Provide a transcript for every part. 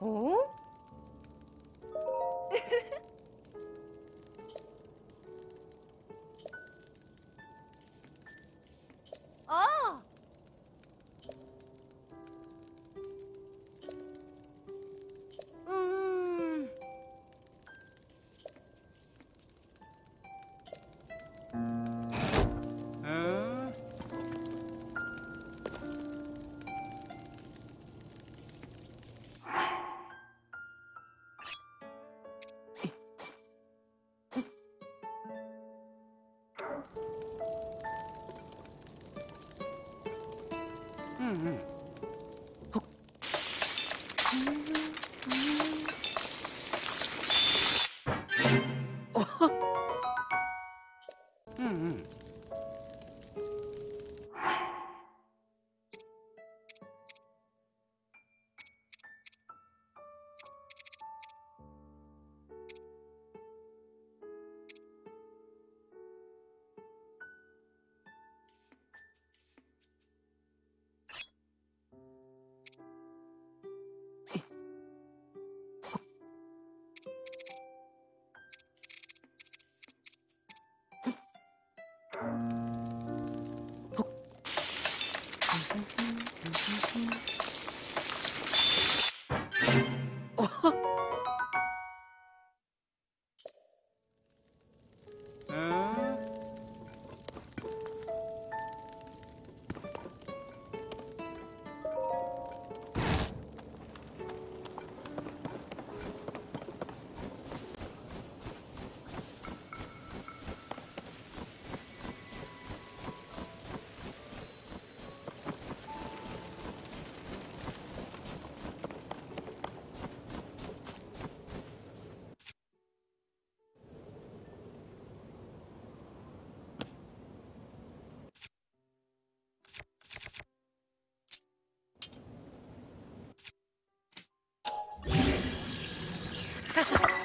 哦？Ha ha ha!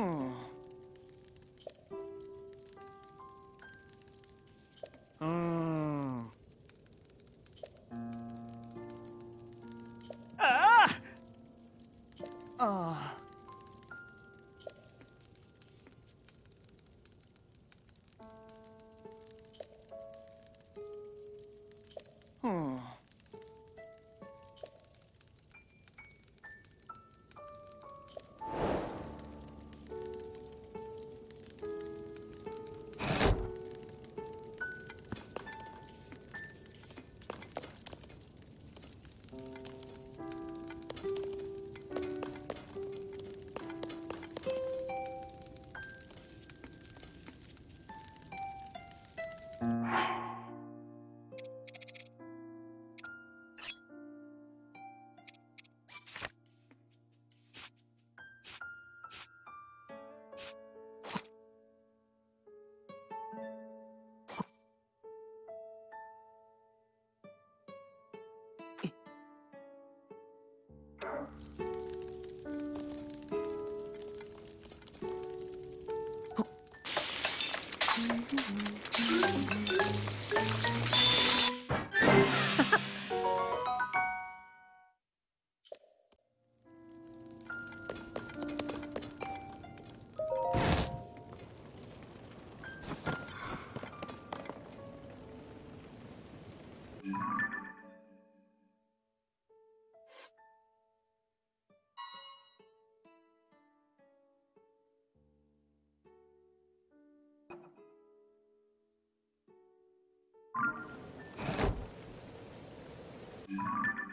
Hmm. Um. Hmm. Hmm.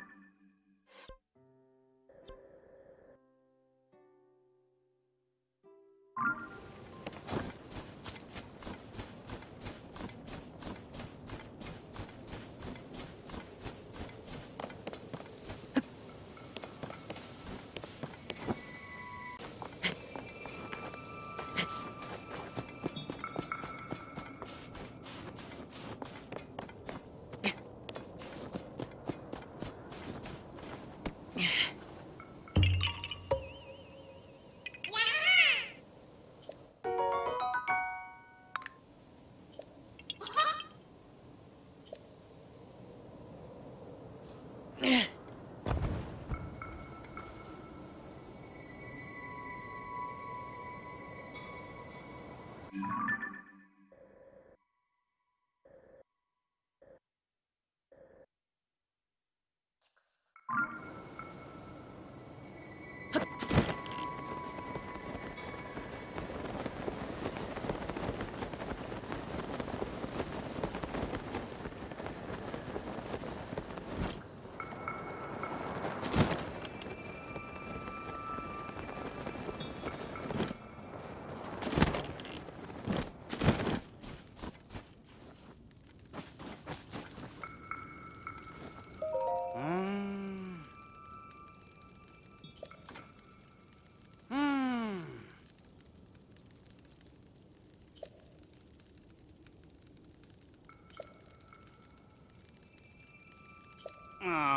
Ah.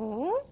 어?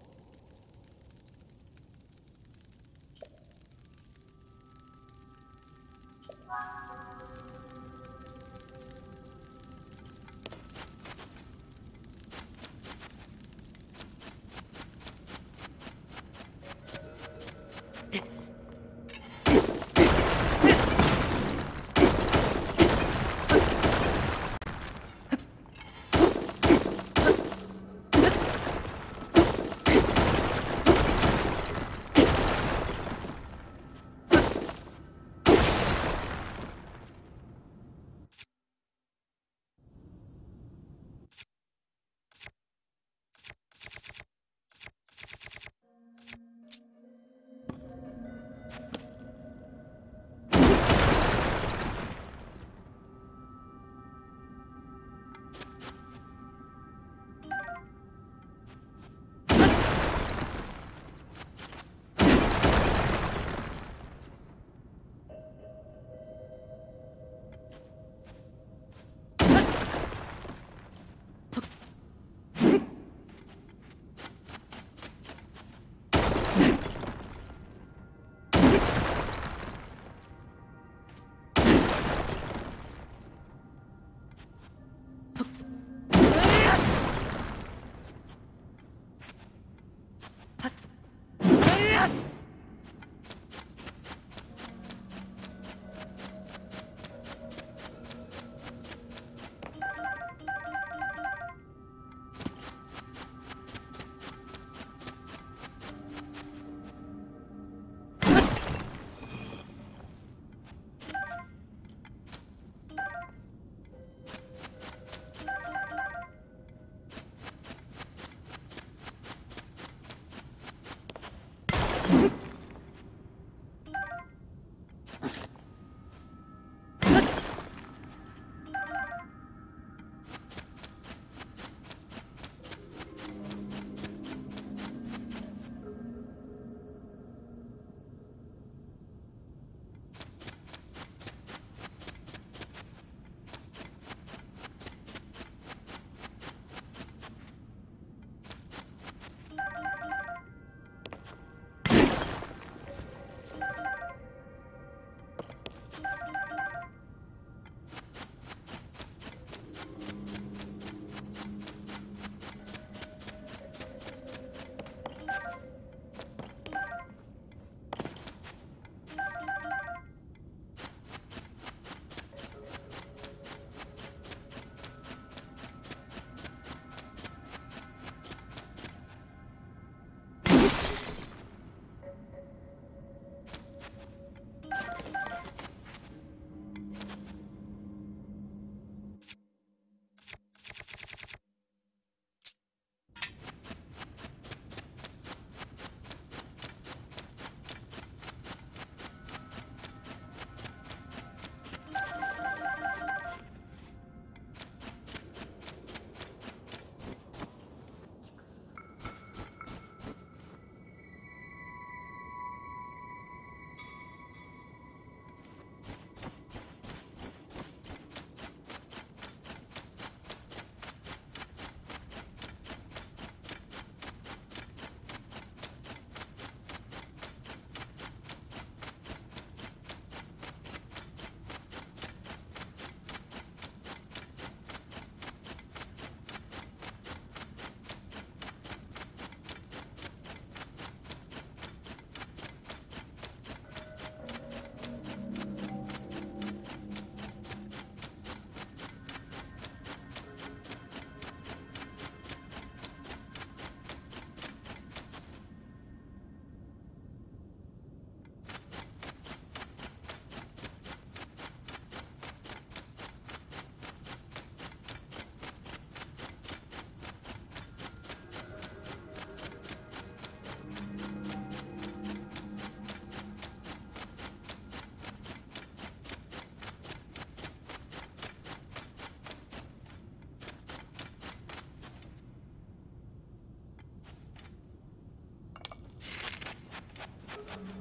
감사합니다.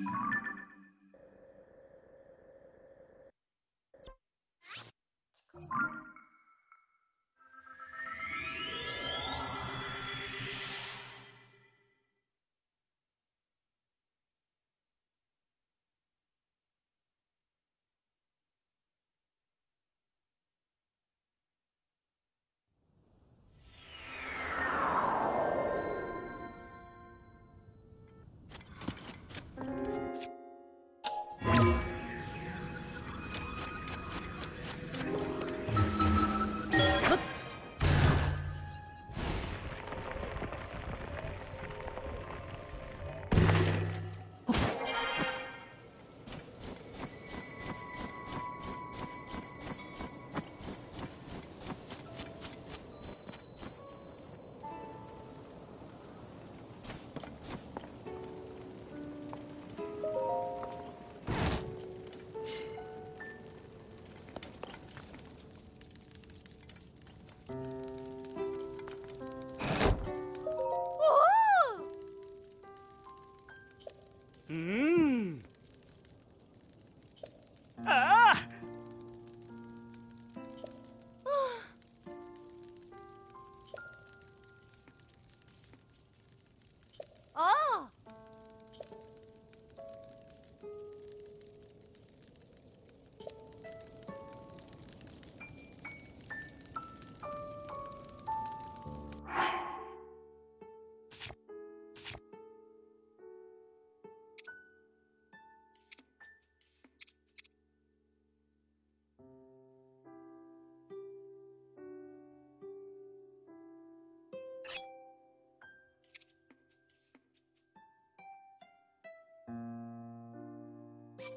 you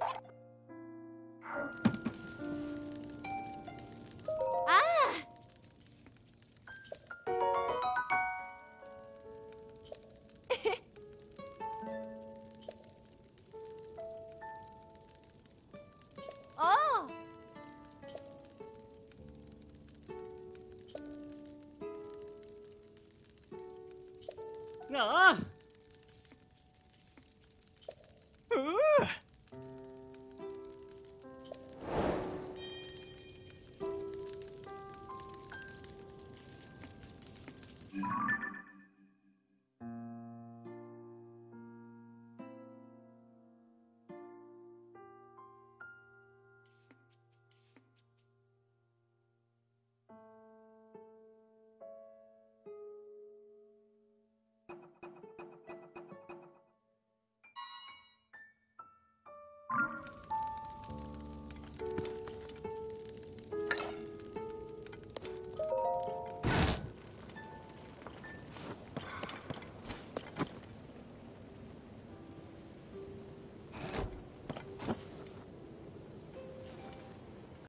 you.